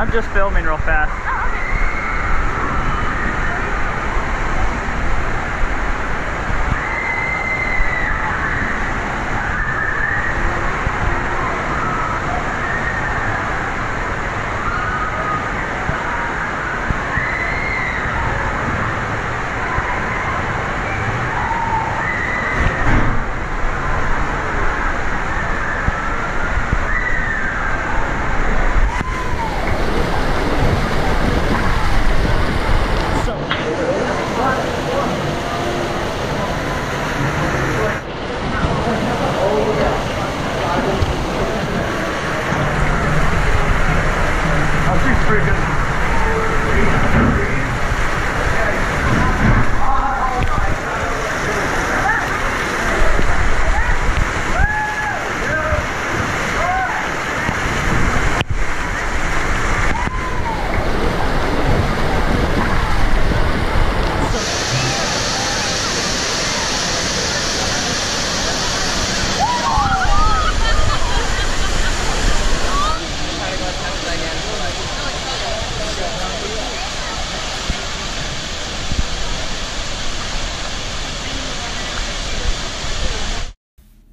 I'm just filming real fast.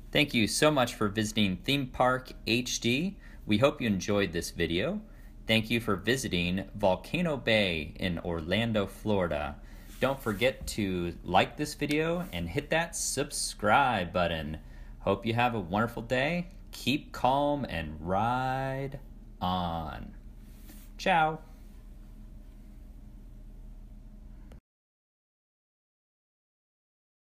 Thank you so much for visiting Theme Park HD. We hope you enjoyed this video. Thank you for visiting Volcano Bay in Orlando, Florida. Don't forget to like this video and hit that subscribe button. Hope you have a wonderful day. Keep calm and ride on. Ciao.